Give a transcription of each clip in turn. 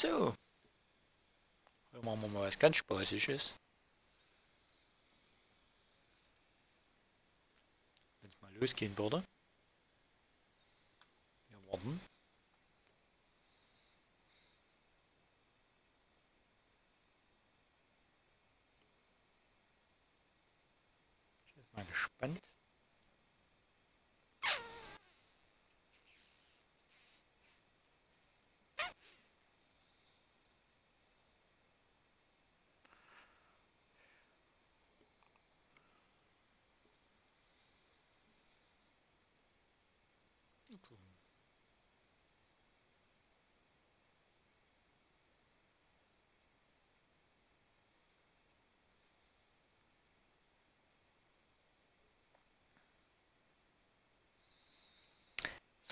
so. Dann machen wir mal was ganz Spaßiges. Wenn es mal losgehen würde. Wir warten. Ich bin mal gespannt.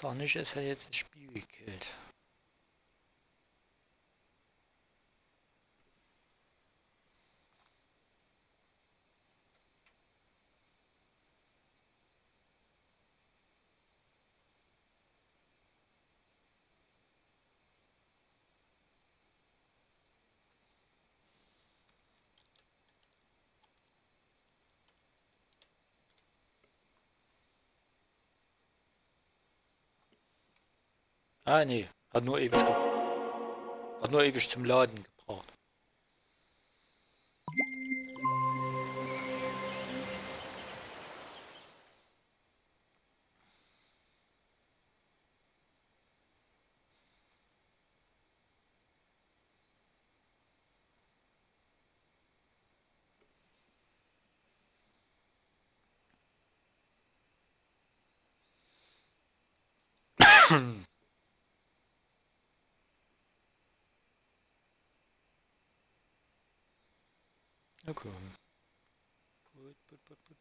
Sonic ist ja jetzt ins Spiel gekillt. Ah, nee. Hat nur ewig Hat nur ewig zum Laden gebraucht. Okay. Put, put, put, put.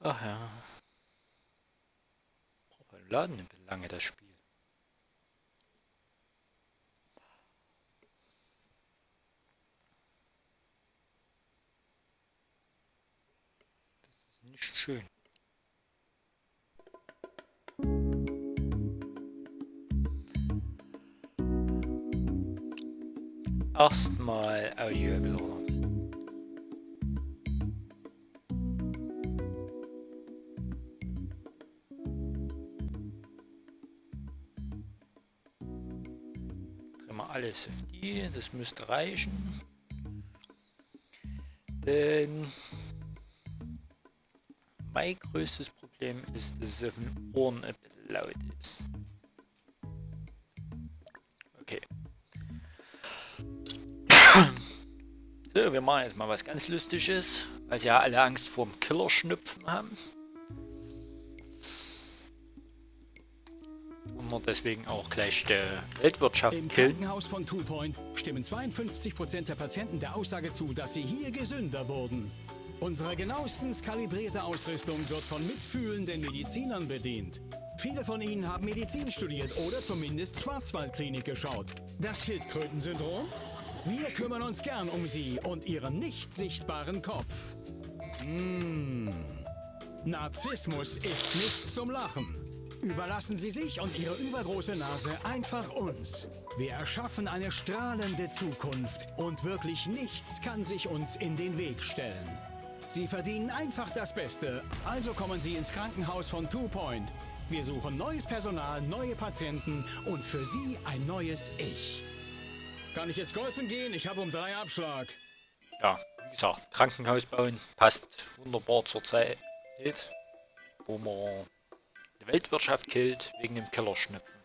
Ach ja. Braucht ein Laden lange das Spiel. Das ist nicht schön. Erstmal Audiobilder. Drehen wir alles auf die, das müsste reichen. Denn mein größtes Problem ist, dass es auf den Ohren ein bisschen laut ist. So, wir machen jetzt mal was ganz Lustiges, weil sie ja alle Angst vor dem Killerschnupfen haben. Und wir deswegen auch gleich die Weltwirtschaft Im killen. Krankenhaus von Two Point stimmen 52% der Patienten der Aussage zu, dass sie hier gesünder wurden. Unsere genauestens kalibrierte Ausrüstung wird von mitfühlenden Medizinern bedient. Viele von ihnen haben Medizin studiert oder zumindest Schwarzwaldklinik geschaut. Das Schildkrötensyndrom? Wir kümmern uns gern um sie und ihren nicht sichtbaren Kopf. Mmh. Narzissmus ist nicht zum Lachen. Überlassen Sie sich und Ihre übergroße Nase einfach uns. Wir erschaffen eine strahlende Zukunft und wirklich nichts kann sich uns in den Weg stellen. Sie verdienen einfach das Beste, also kommen Sie ins Krankenhaus von Two Point. Wir suchen neues Personal, neue Patienten und für Sie ein neues Ich. Kann ich jetzt golfen gehen? Ich habe um drei Abschlag. Ja, wie gesagt, Krankenhaus bauen passt wunderbar zur Zeit, wo man die Weltwirtschaft killt wegen dem Killerschnupfen.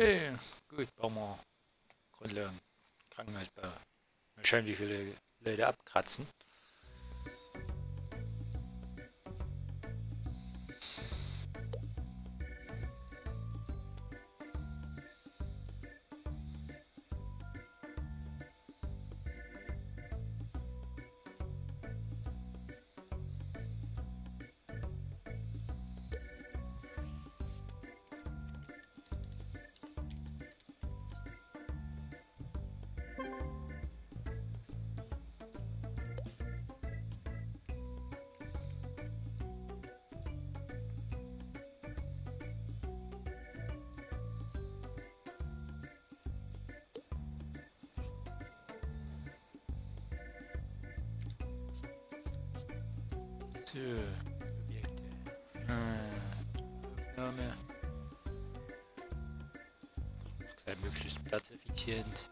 Okay, gut, bauen wir Grundlagen. Krankenhausbau. Mal schauen, viele Leute abkratzen. So, Objekte. Äh, Aufnahme. Versuch's gleich möglichst platzeffizient.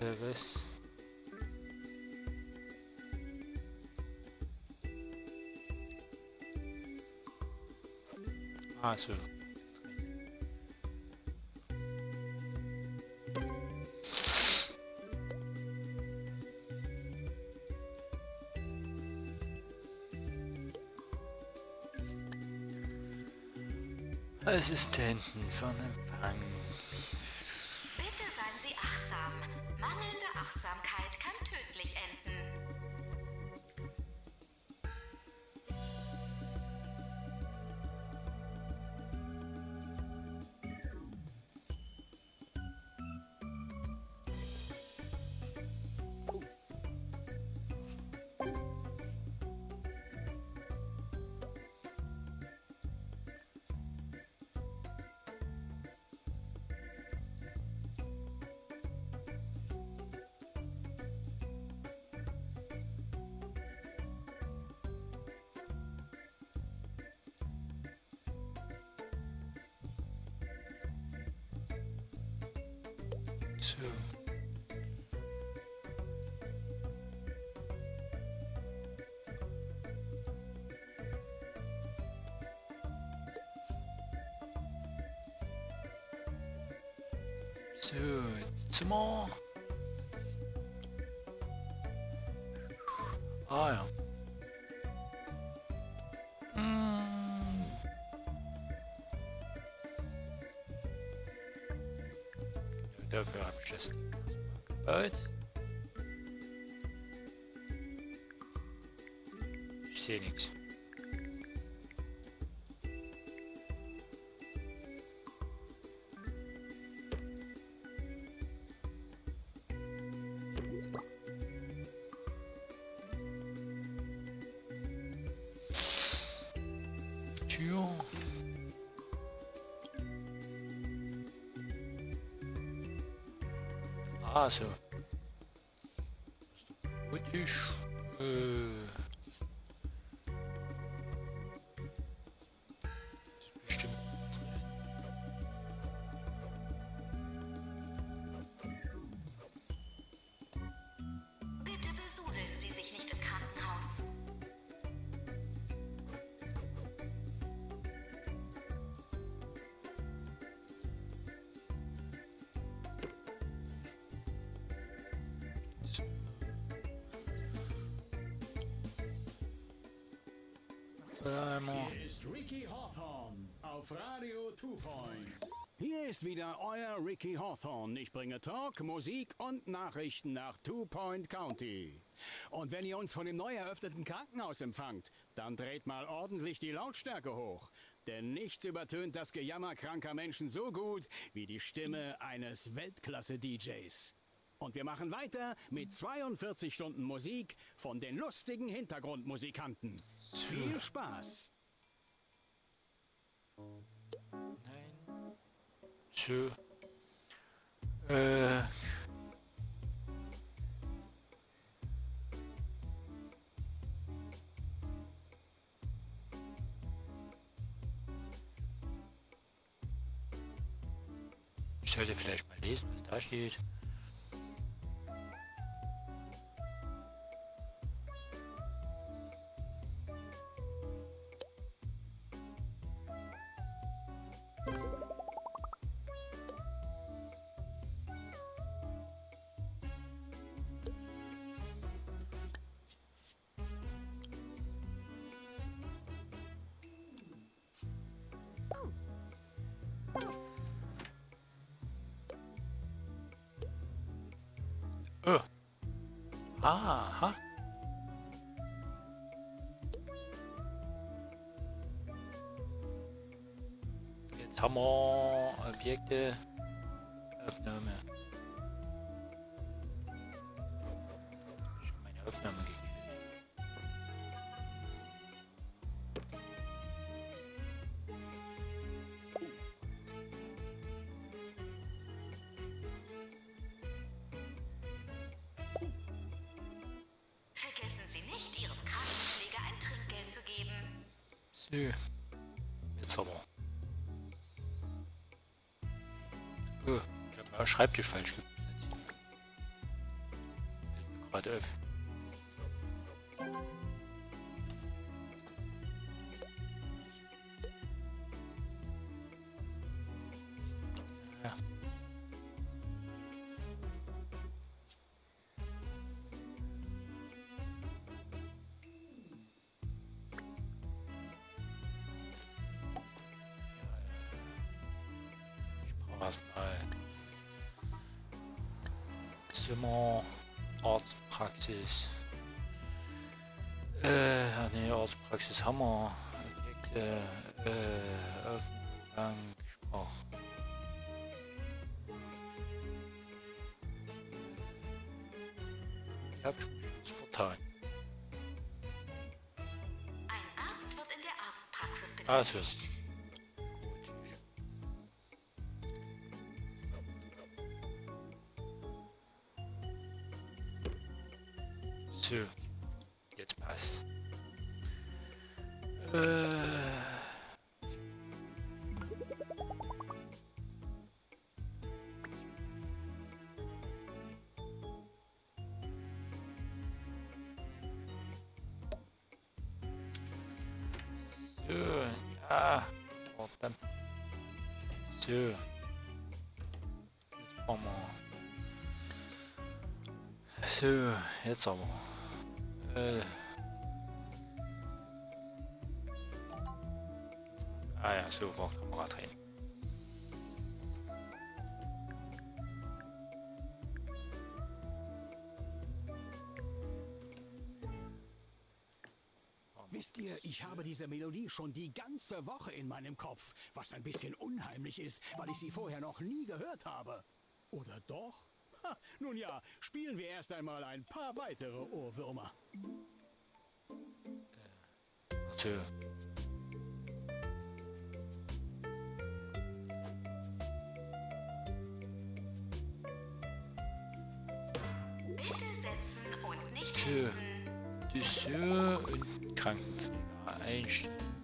Äh, was? Ah, so. Assistenten von Empfang. Zimmer. Ah ja. Mm. Ja, Dafür habe ich das erstmal gebaut. Ich sehe nichts. Hier ist wieder euer Ricky Hawthorne. Ich bringe Talk, Musik und Nachrichten nach Two Point County. Und wenn ihr uns von dem neu eröffneten Krankenhaus empfangt, dann dreht mal ordentlich die Lautstärke hoch. Denn nichts übertönt das Gejammer kranker Menschen so gut wie die Stimme eines Weltklasse-DJs. Und wir machen weiter mit 42 Stunden Musik von den lustigen Hintergrundmusikanten. Viel Spaß! So. Äh. Ich sollte vielleicht mal lesen, was da steht. Schreibtisch falsch gesetzt. Fällt mir. Ja. Ich brauche erstmal Zimmer, Arztpraxis. Äh, nee, Arztpraxis haben wir. Objekte, äh, Aufgang, Sprach. Ich hab schon vertan. Ein Arzt wird in der Arztpraxis benötigt. Also. Aber. Äh. Ah ja, so war Kamera drehen. Wisst ihr, ich habe diese Melodie schon die ganze Woche in meinem Kopf, was ein bisschen unheimlich ist, weil ich sie vorher noch nie gehört habe. Oder doch? Nun ja, spielen wir erst einmal ein paar weitere Ohrwürmer. So. Bitte setzen und nicht sitzen. Dessert und Krankenpfleger einstellen.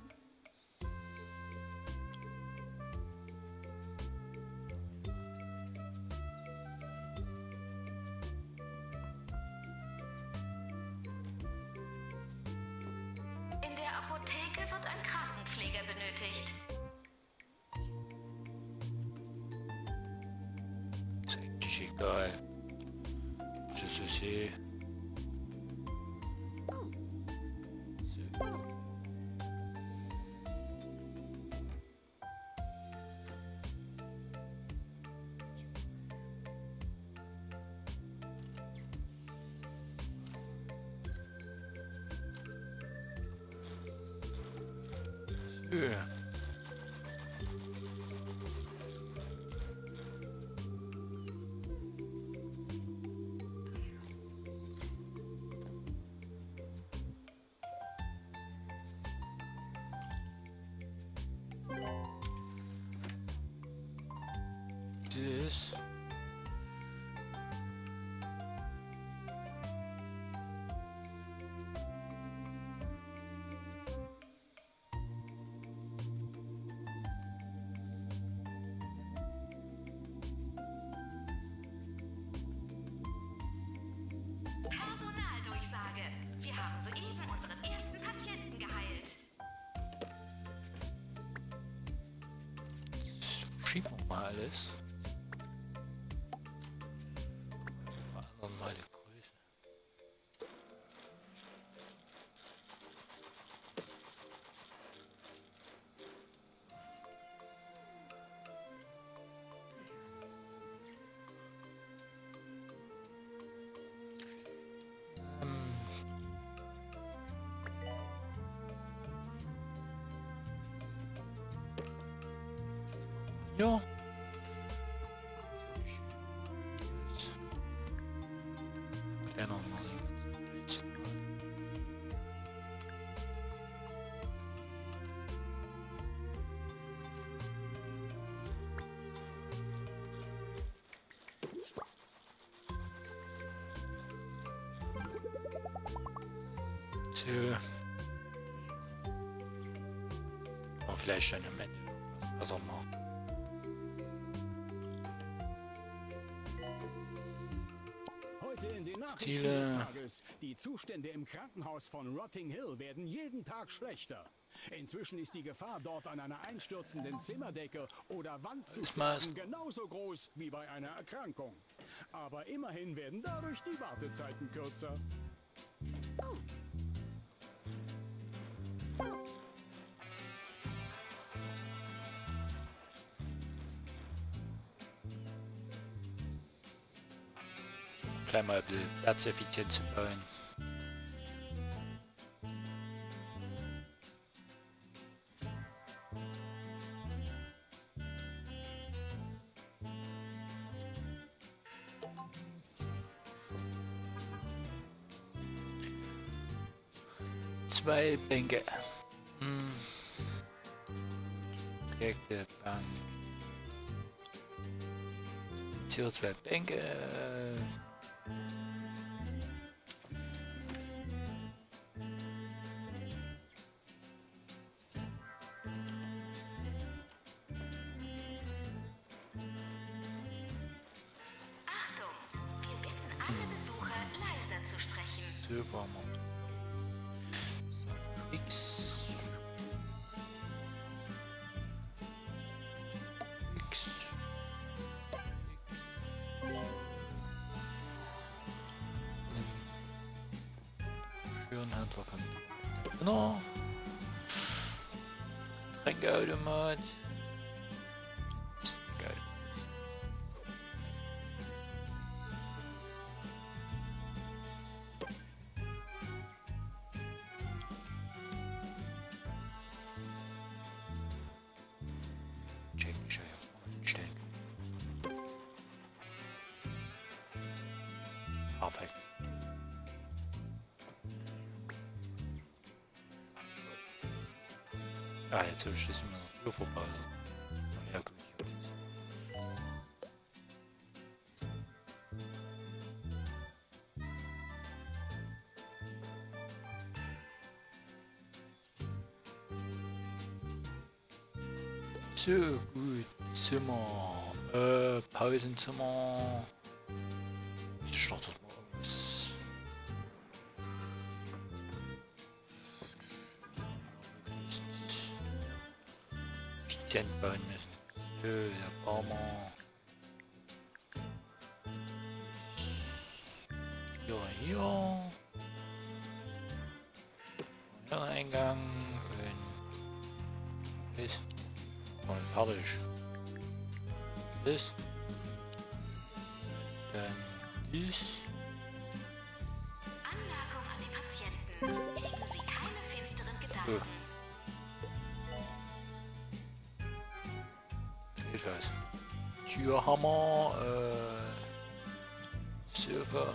normal. Verändern mal die Größe. So. Oh, vielleicht schon am Ende was den Nachrichten Ziele. des Tages. Die Zustände im Krankenhaus von Rotting Hill werden jeden Tag schlechter. Inzwischen ist die Gefahr, dort an einer einstürzenden Zimmerdecke oder Wand zu schlagen, genauso groß wie bei einer Erkrankung. Aber immerhin werden dadurch die Wartezeiten kürzer. Gleich mal ein bisschen platzeffizient zu bauen. Zwei Bänke. Hm. Projekte, Bank. Hier zwei Bänke. Alle Besucher, leiser zu sprechen. Silver X. X. Schönhändler kann. Genau. Tränkeautomat. Äh, Pausenzimmer. Ich starte das mal aus. Effizient bauen müssen. So, der Barmer. Hier, hier. Hier ein Eingang. Und. Ist. Und fertig. Das. Dies. Anmerkung an die Patienten. Hegen Sie keine finsteren Gedanken. Ich weiß. Türhammer, äh, Sofa.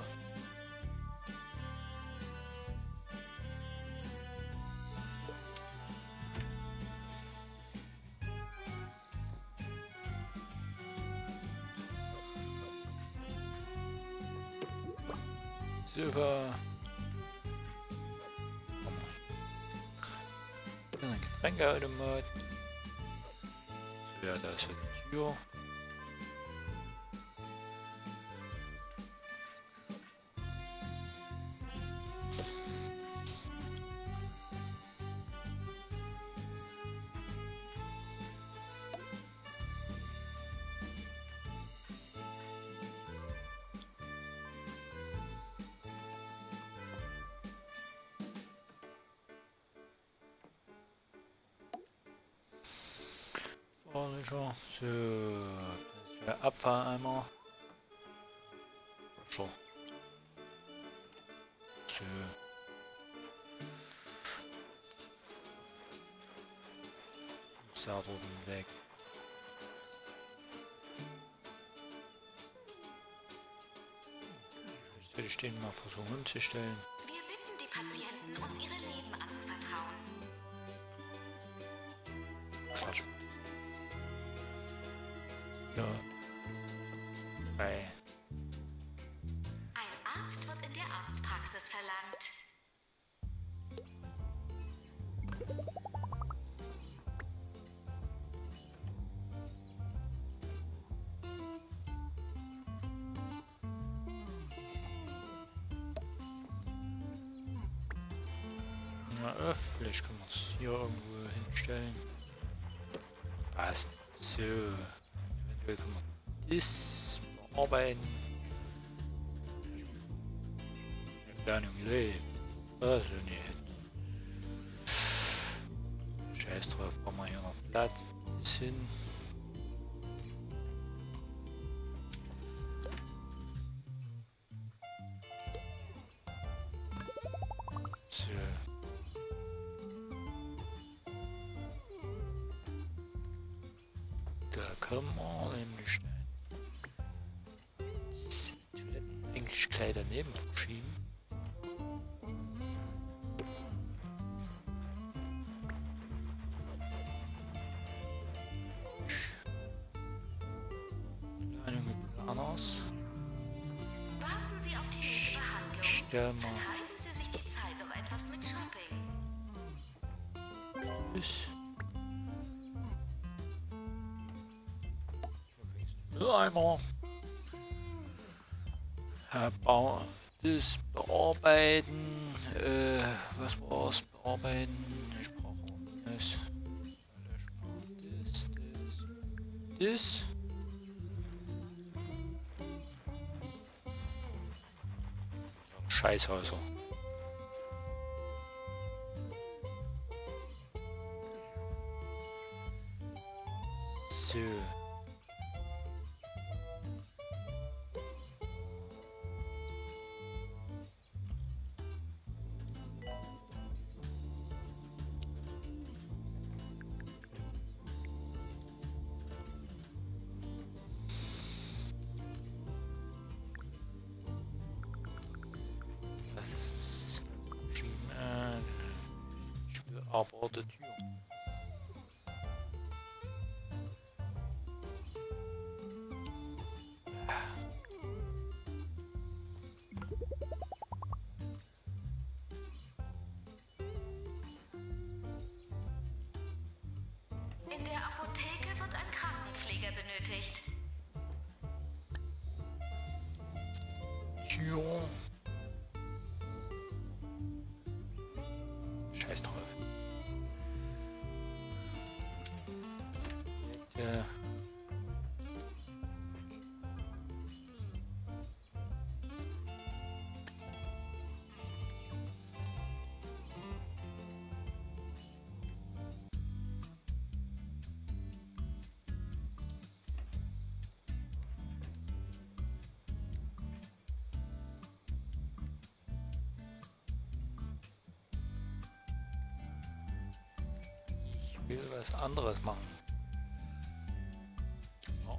Dann ein Getränkeautomat. So, ja, da ist eine Fall einmal. Schon. So. Server weg. Jetzt würde ich den mal versuchen zu stellen. Wir bitten die Patienten, uns ihre Leben anzuvertrauen. Na, äh, vielleicht können wir es hier irgendwo hinstellen. Passt. So. Eventuell können wir das bearbeiten. Planung lebt. Also nicht. Scheiß drauf, brauchen wir hier noch Platz hin. Ich will aber will was anderes machen.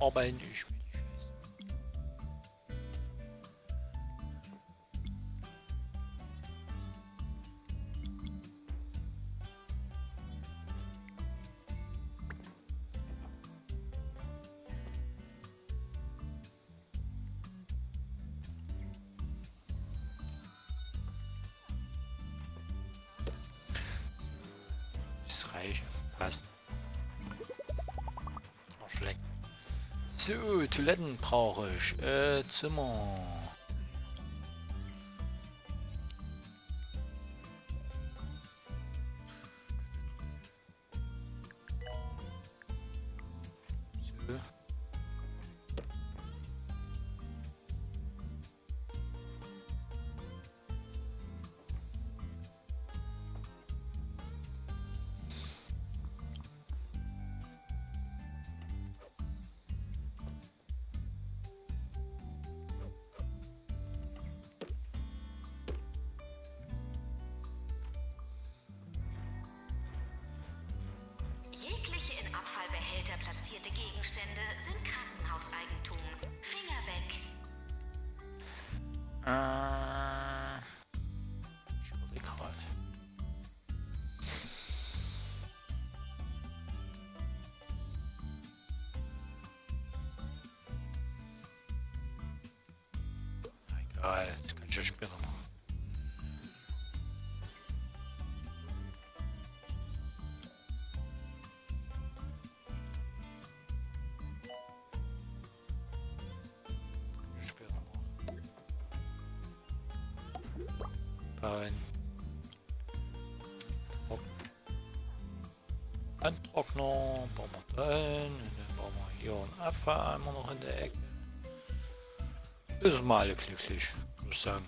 Arbeiten ich Toiletten brauche ich. Äh, Zimmer. So. Abfallbehälter platzierte Gegenstände sind Krankenhauseigentum. Finger weg. Äh, Handtrockner, bauen wir dahin, dann bauen wir hier einen Abfalleimer noch in der Ecke. Ist mal alle glücklich, muss ich sagen.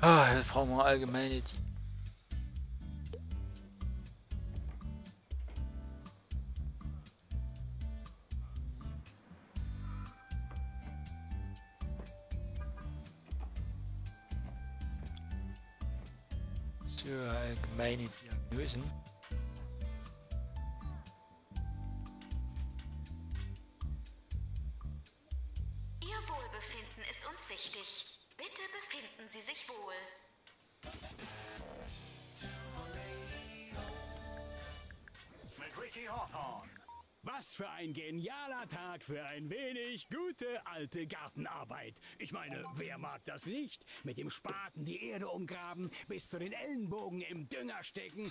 Ah, jetzt brauchen wir allgemeine die. So, allgemeine Diagnosen. Ich meine, wer mag das nicht? Mit dem Spaten die Erde umgraben, bis zu den Ellenbogen im Dünger stecken.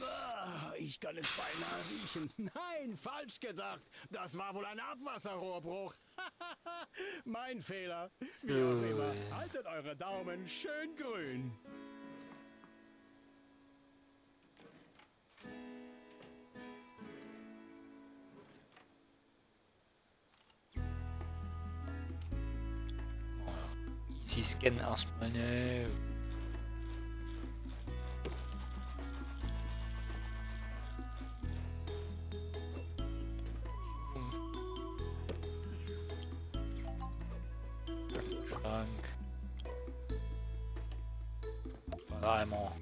Ah, ich kann es beinahe riechen. Nein, falsch gesagt. Das war wohl ein Abwasserrohrbruch. mein Fehler. Wie auch immer. Haltet eure Daumen schön grün. Easy Scan erstmal, ne? Schrank. Verleimer.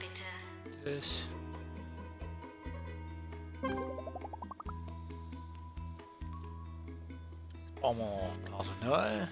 Bitte. Das. Jetzt brauchen wir Personal.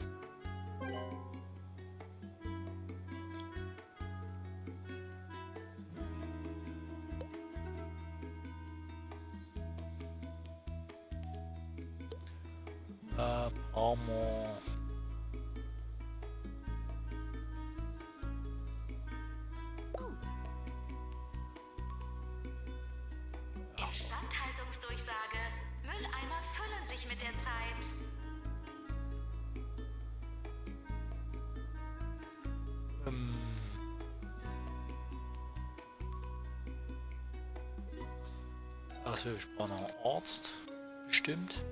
Achso, ich brauche noch einen Arzt. Bestimmt.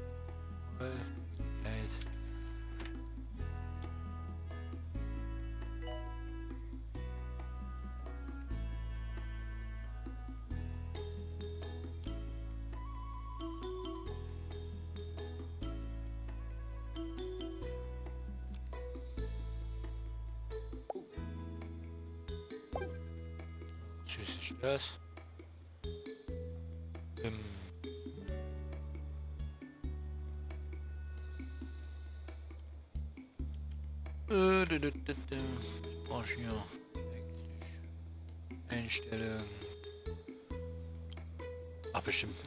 Süßes das. Ich hier? Eigentlich. Einstellung. Ach, bestimmt ein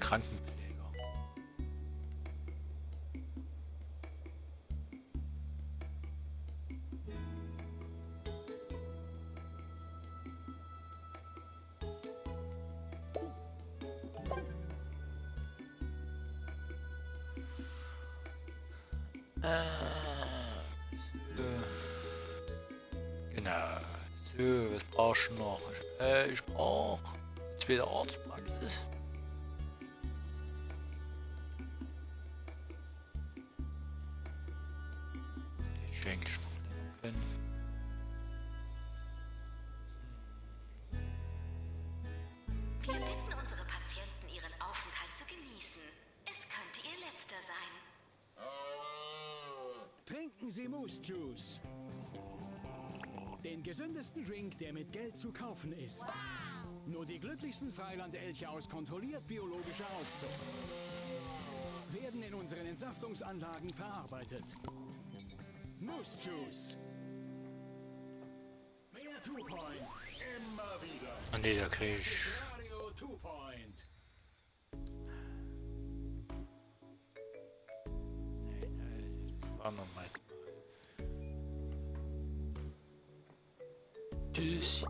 Moose Juice. Den gesündesten Drink, der mit Geld zu kaufen ist. Nur die glücklichsten Freilandelche aus kontrolliert biologischer Aufzucht werden in unseren Entsaftungsanlagen verarbeitet. Moose Juice. Mehr Two Point. Immer wieder. Ne, da krieg ich. Das.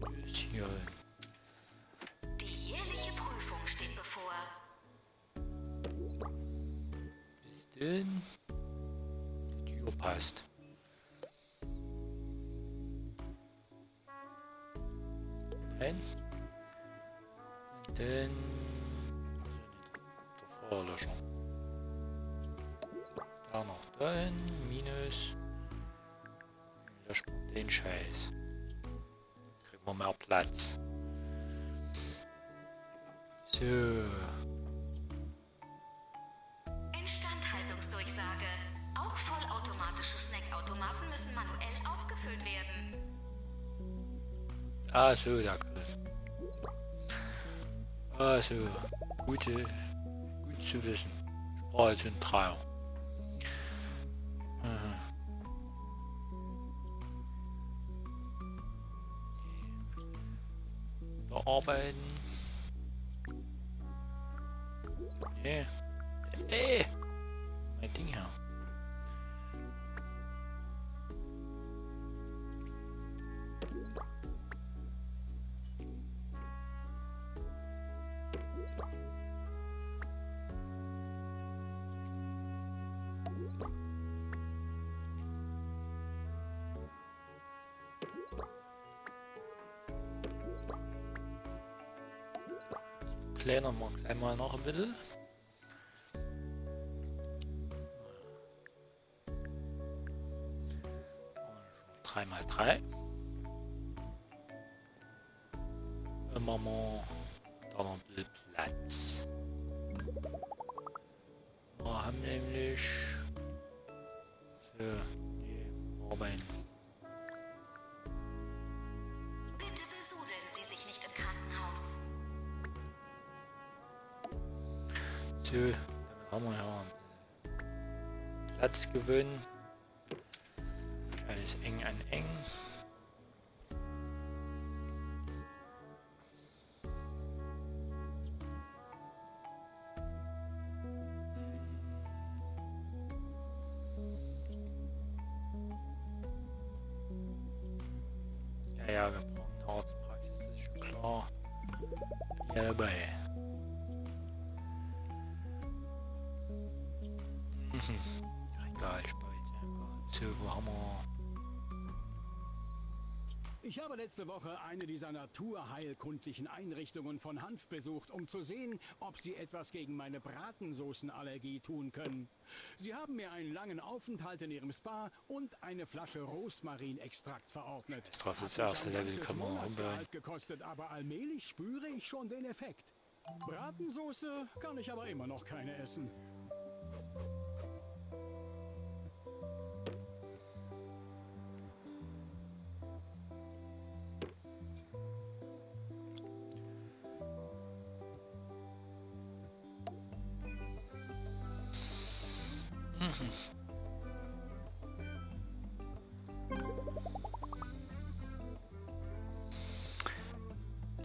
Das hier. Die jährliche Prüfung steht bevor. Bis denn? Die Tür passt. Nein. Und dann. Also. Der Feuerlöscher. Da noch dann. Minus. Den Scheiß. Kriegen wir mehr Platz. So. Instandhaltungsdurchsage. Auch vollautomatische Snackautomaten müssen manuell aufgefüllt werden. Ah, so, der Griff. Ah. Gute, gut zu wissen. Ich brauche jetzt einen Dreier. Kleiner mal gleich mal noch ein bisschen. Drei mal drei. Dann machen wir da noch ein bisschen Platz. Wir haben nämlich So, damit haben wir bisschen Platz gewinnen. Alles eng an eng. Letzte Woche eine dieser naturheilkundlichen Einrichtungen von Hanf besucht, um zu sehen, ob sie etwas gegen meine Bratensoßenallergie tun können. Sie haben mir einen langen Aufenthalt in ihrem Spa und eine Flasche Rosmarinextrakt verordnet. Das mich erste ein Level kann man gekostet, aber allmählich spüre ich schon den Effekt. Bratensoße kann ich aber immer noch keine essen.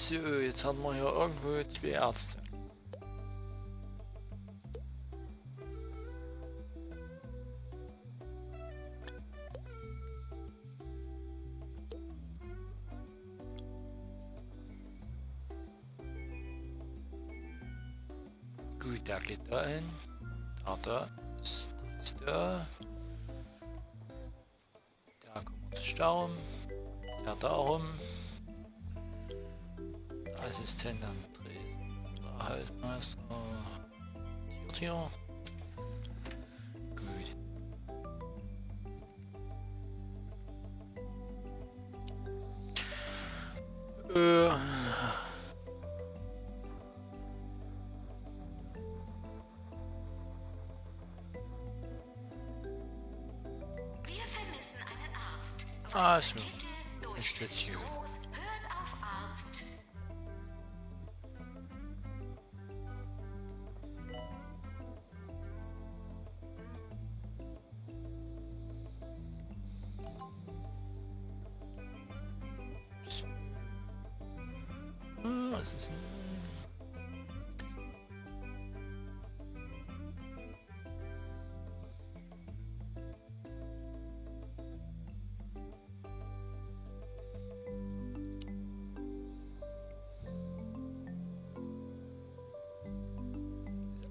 So, jetzt haben wir hier irgendwo zwei Ärzte. Gut, der geht da hin. Da, da ist, ist da. Der kümmert sich darum. Der darum. Der Assistent am Dresden. Der Hausmeister. Tiertier.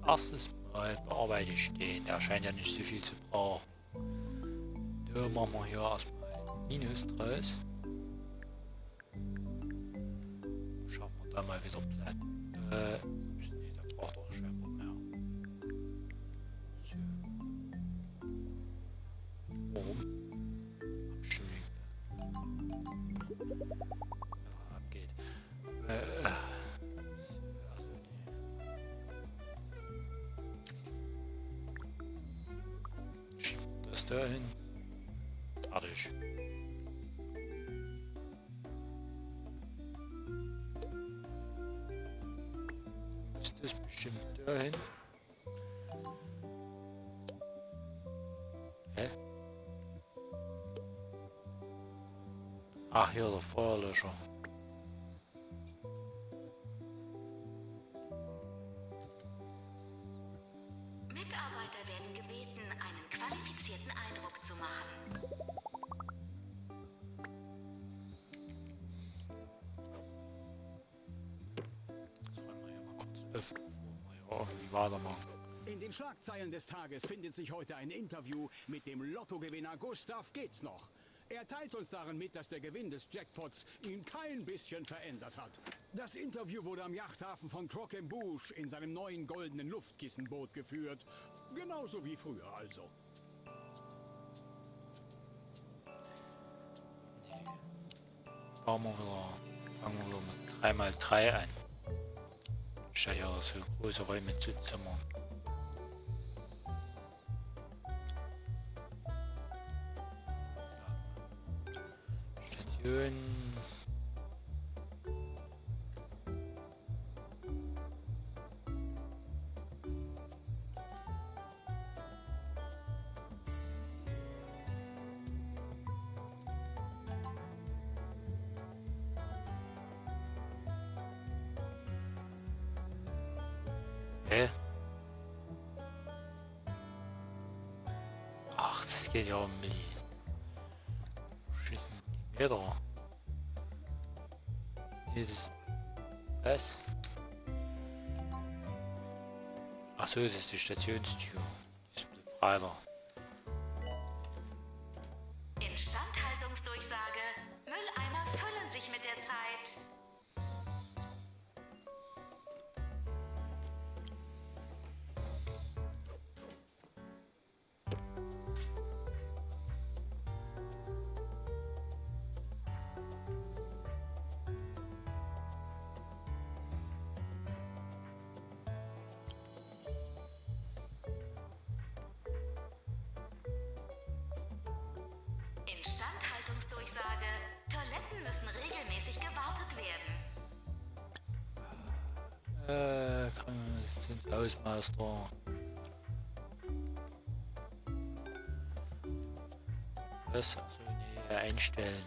Erstes mal bearbeite ich den. Der scheint ja nicht so viel zu brauchen. Da machen wir hier erstmal Minus draus. Schaffen wir da mal wieder Platz. Schieben wir Das da hin. Fertig. Ist das bestimmt dahin? Hä? Ach, hier der Feuerlöscher. Schlagzeilen des Tages findet sich heute ein Interview mit dem Lottogewinner Gustav Geht's noch. Er teilt uns darin mit, dass der Gewinn des Jackpots ihn kein bisschen verändert hat. Das Interview wurde am Yachthafen von Croquembouche in seinem neuen goldenen Luftkissenboot geführt. Genauso wie früher also. Fangen wir mit 3x3 an. Statt ja so große Räume zu zimmern. Schön ist die ist breiter. Instandhaltungsdurchsage: Mülleimer gewöhnen sich mit der Zeit. Toiletten müssen regelmäßig gewartet werden. Äh, sind Hausmeister. Das also nee, einstellen.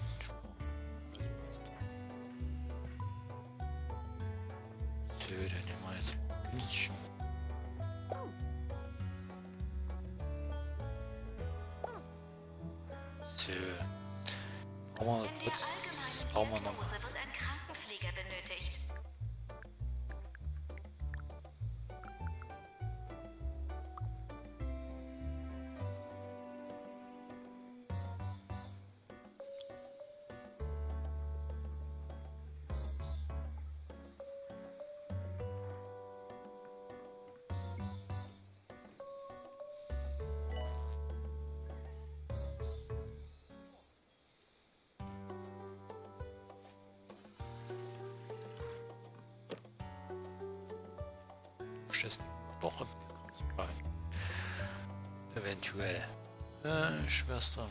Schwestern.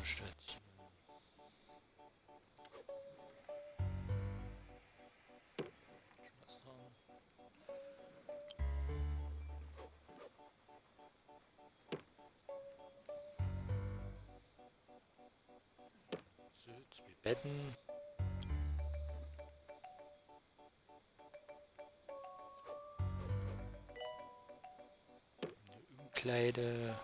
So, zwei Betten. Eine Umkleide.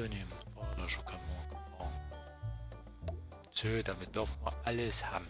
Nehmen. War da schon kein Morgen gefahren. So, damit dürfen wir alles haben.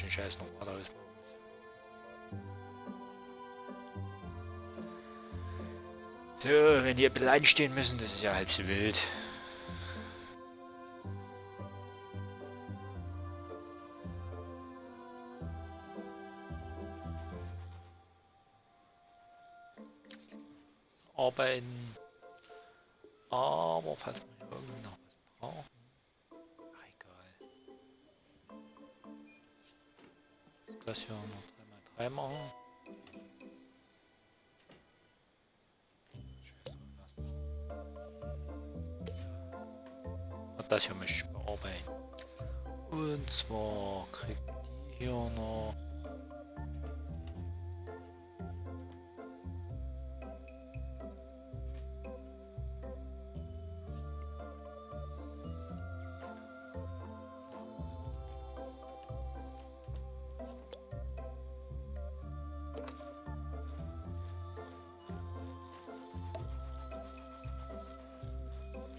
Bisschen scheiß normalerweise. So, wenn die ein bisschen einstehen müssen, das ist ja halb so wild. Arbeiten. Aber falls Das hier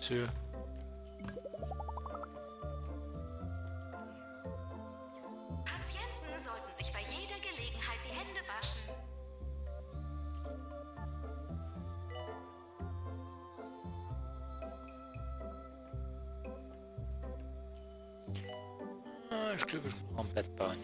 So. Patienten sollten sich bei jeder Gelegenheit die Hände waschen. Ich glaube, ich muss ein Bett bauen.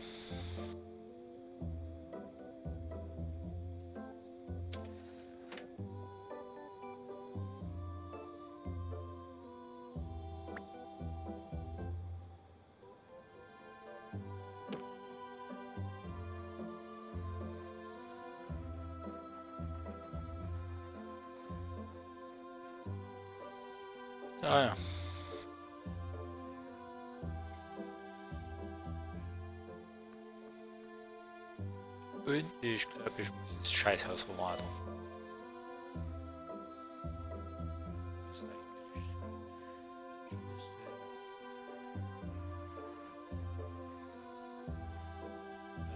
Ich glaube, ich muss das Scheißhaus müsste-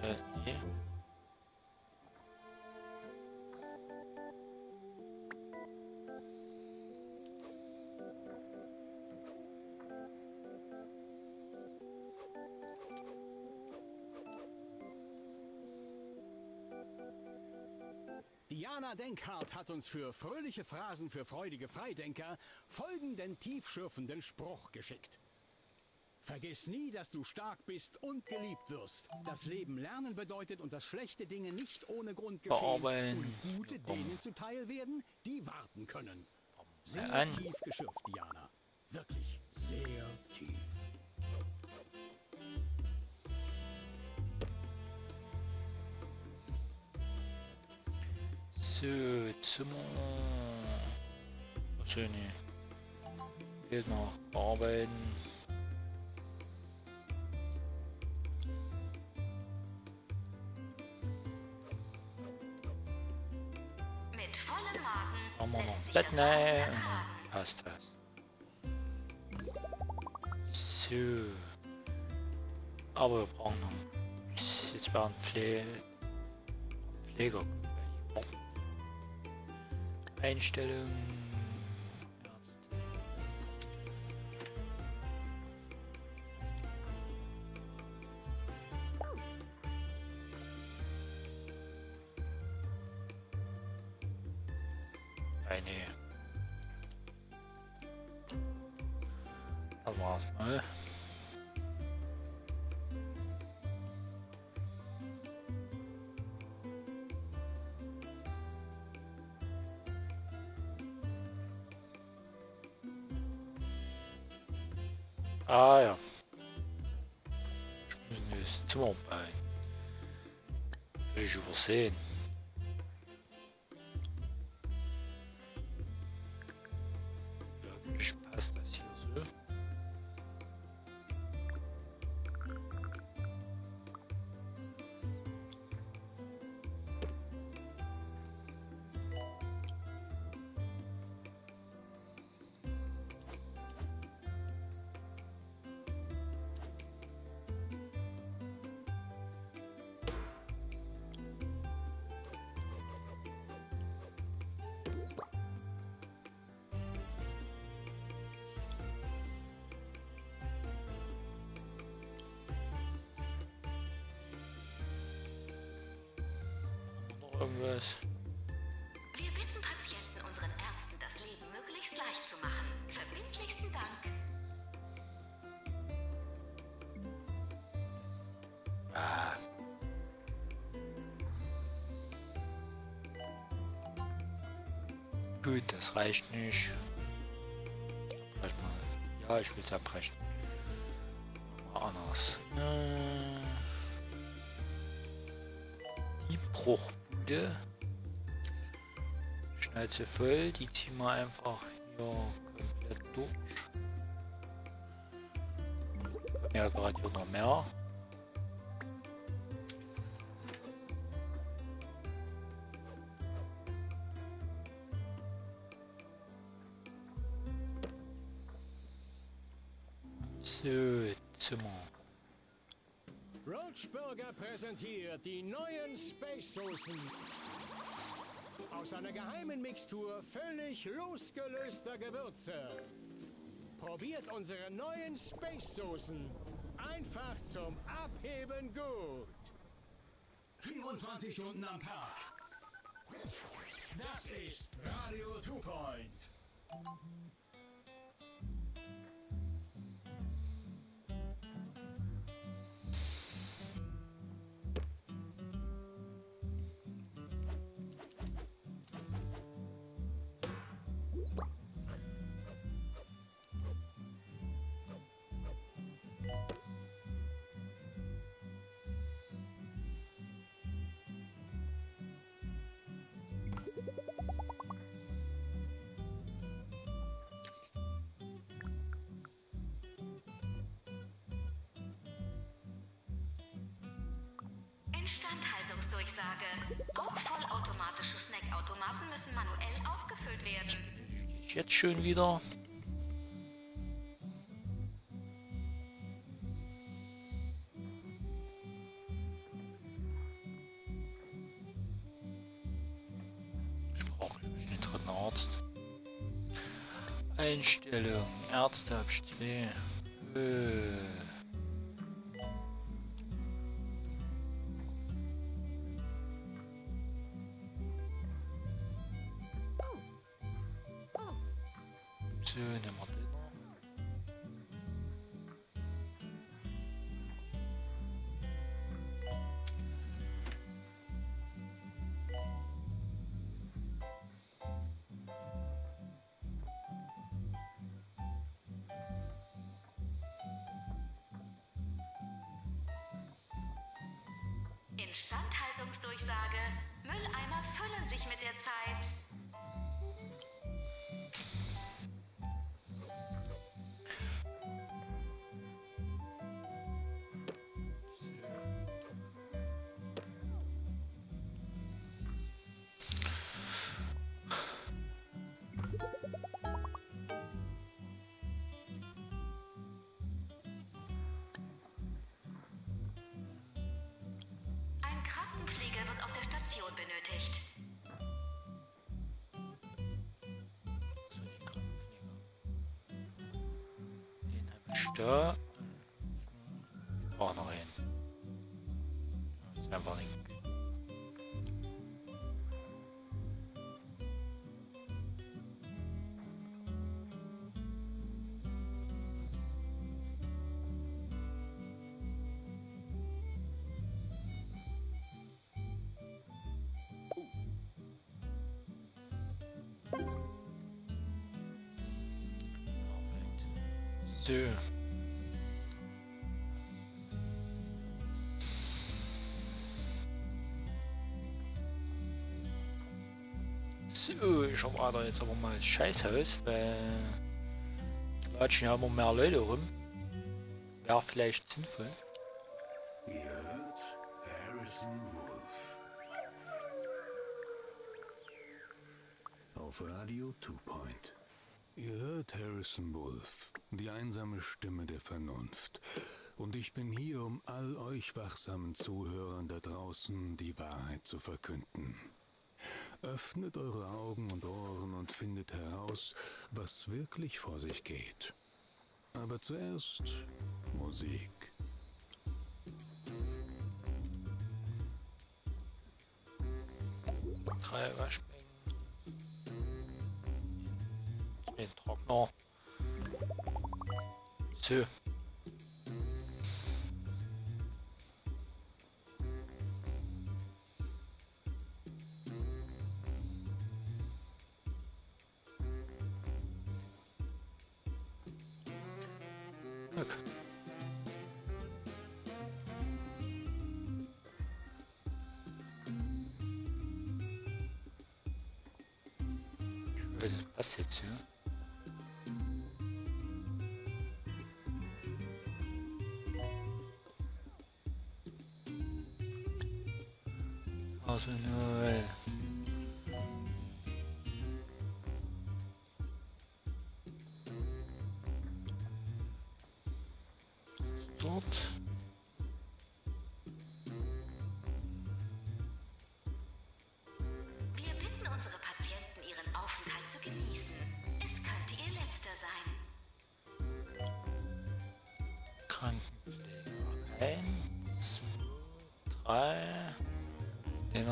Äh, nee. Diana Denkhardt hat uns für fröhliche Phrasen für freudige Freidenker folgenden tiefschürfenden Spruch geschickt. Vergiss nie, dass du stark bist und geliebt wirst. Das Leben lernen bedeutet und dass schlechte Dinge nicht ohne Grund geschehen und gute denen zuteil werden, die warten können. Sehr tief geschürft, Diana. Wirklich sehr Zimmer. Achso, nee. Fehlt noch Arbeiten. Mit vollem Magen Machen wir noch ertragen. Passt das. So. Aber wir brauchen noch. Jetzt werden Pfle Pfleger. Einstellung. Ah ja. Ich muss das Zimmer bauen. Will ich übersehen. Ja, reicht nicht. Brech mal. Ja, ich will es abbrechen. Mal anders. Äh, die Bruchbude. Schnauze voll, die ziehen wir einfach hier komplett durch. Ja gerade hier noch mehr. Roach Burger präsentiert die neuen Space Soßen. Aus einer geheimen Mixtur völlig losgelöster Gewürze. Probiert unsere neuen Space Soßen. Einfach zum Abheben gut. 24 Stunden am Tag. Das ist Radio Two Point. Instandhaltungsdurchsage. Auch vollautomatische Snackautomaten müssen manuell aufgefüllt werden. Jetzt schon wieder. Einstellung. Ärzte zwei. Äh. Instandhaltungsdurchsage. Mülleimer füllen sich mit der Zeit. So, ich hab Alter, jetzt aber mal das Scheißhaus, weil latschen ja immer mehr Leute rum. Wäre vielleicht sinnvoll. Ihr hört Harrison Wolf. Auf Radio Two Point. Ihr hört Harrison Wolf, die einsame Stimme der Vernunft. Und ich bin hier, um all euch wachsamen Zuhörern da draußen die Wahrheit zu verkünden. Öffnet eure Augen und findet heraus, was wirklich vor sich geht. Aber zuerst Musik. Drei Waschbecken. Den Trockner. So.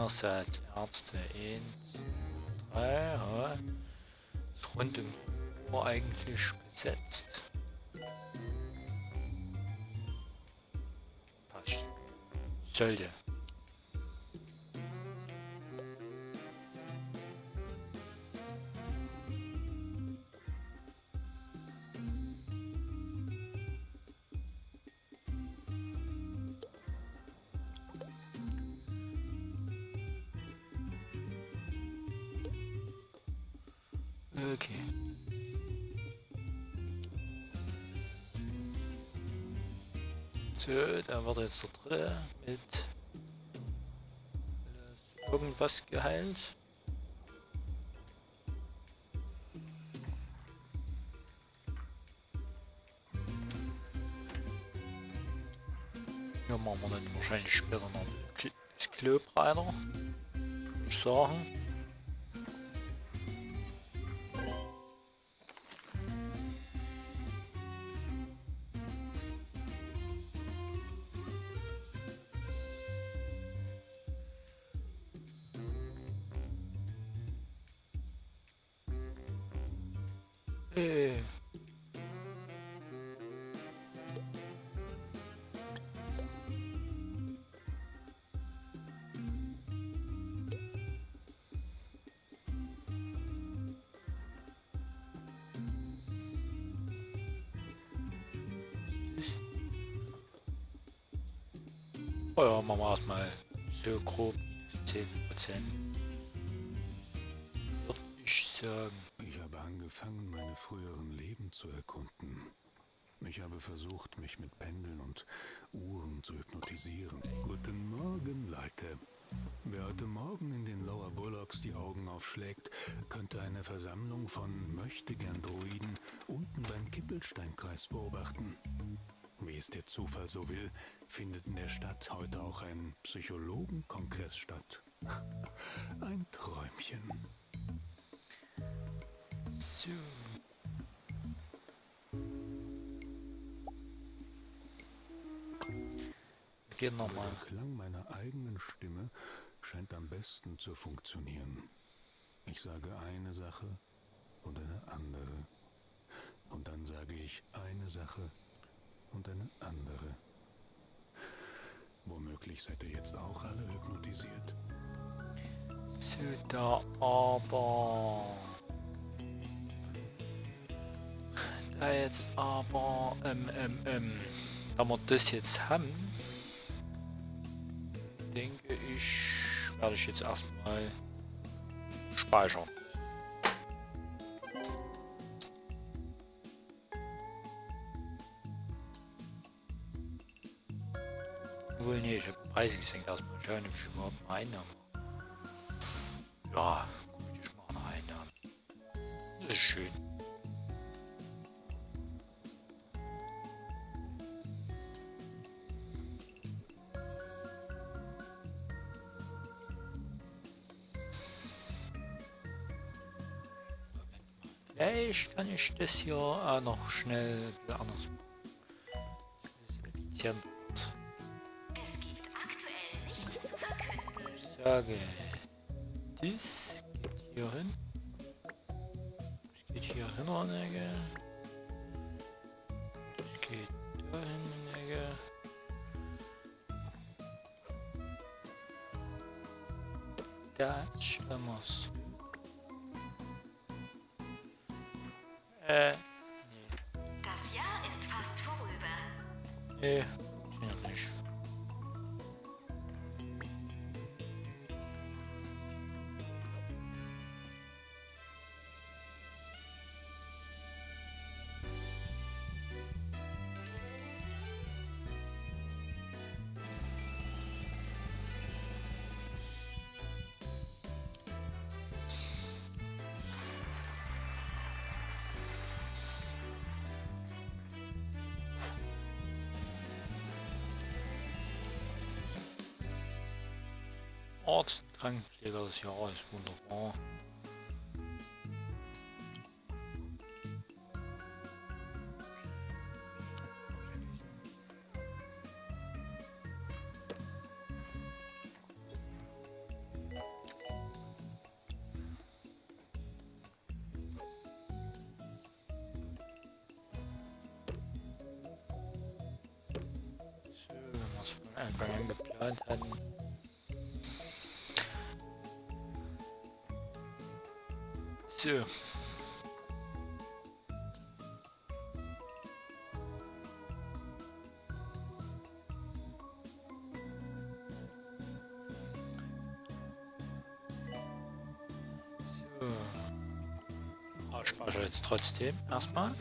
Innerseits Ärzte. Eins, drei. Ja. Ist rund die Uhr eigentlich besetzt. Passt. Sollte. Okay. So, dann wird jetzt der dritte mit irgendwas geheilt? Ja, machen wir dann wahrscheinlich später noch das Klo breiter. Würde ich sagen. Grob 10 Prozent. Würde ich sagen. Ich habe angefangen, meine früheren Leben zu erkunden. Ich habe versucht, mich mit Pendeln und Uhren zu hypnotisieren. Guten Morgen, Leute. Wer heute Morgen in den Lower Bullocks die Augen aufschlägt, könnte eine Versammlung von Möchtegern-Druiden unten beim Kippelsteinkreis beobachten. Es der Zufall so will, findet in der Stadt heute auch ein Psychologenkongress statt. Ein Träumchen. So. Gehen nochmal. Der Klang meiner eigenen Stimme scheint am besten zu funktionieren. Ich sage eine Sache und eine andere. Und dann sage ich eine Sache und eine andere. Womöglich seid ihr jetzt auch alle hypnotisiert. Da aber. Da jetzt aber, ähm, ähm, ähm, da wir das jetzt haben, denke ich, werde ich jetzt erstmal speichern. Obwohl, nee, ich habe Preise gesenkt erstmal. Schauen, ob ich überhaupt eine Einnahme Ja, gut, ich mache eine Einnahme. Das ist schön. Vielleicht kann ich das hier auch noch schnell anders machen. Das ist effizient. Sage, das geht hier hin. Das geht hier hin an Arzt, Krankenpfleger des Jahres, wunderbar. jetzt trotzdem erstmal.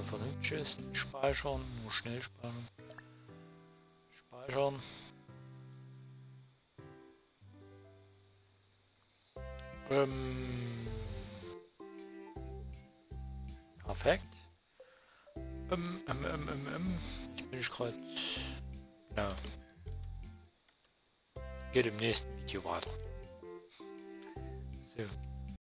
Vernünftig ist, speichern, nur schnell speichern. Speichern. теперь у меня